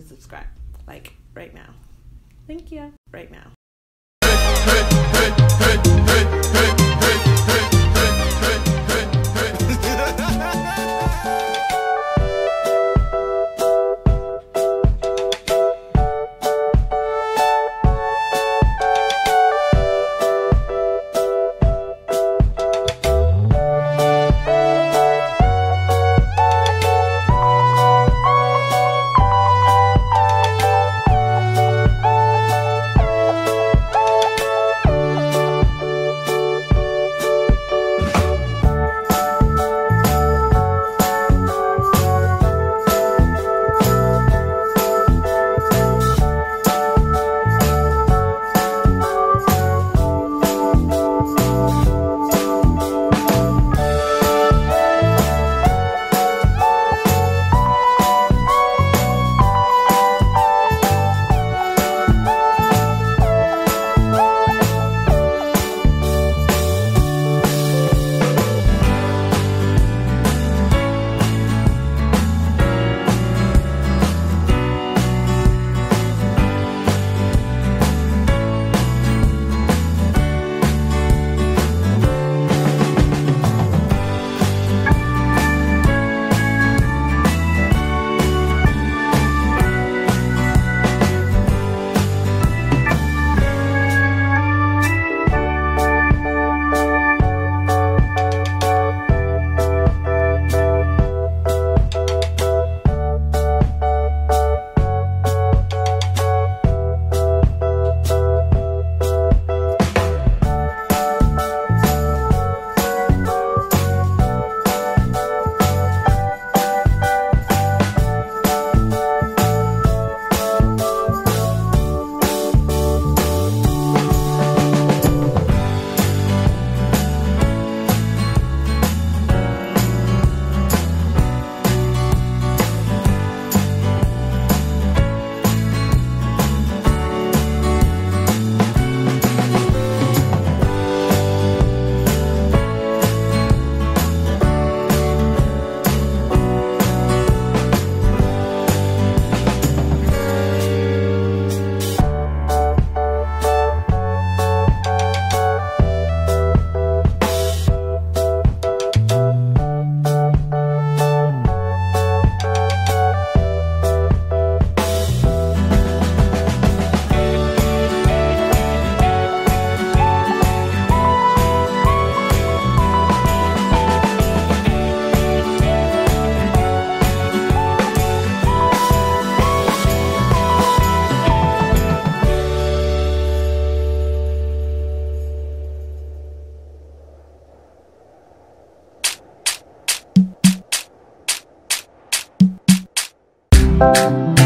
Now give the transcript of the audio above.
subscribe. Like right now. Thank you. Right now. Thank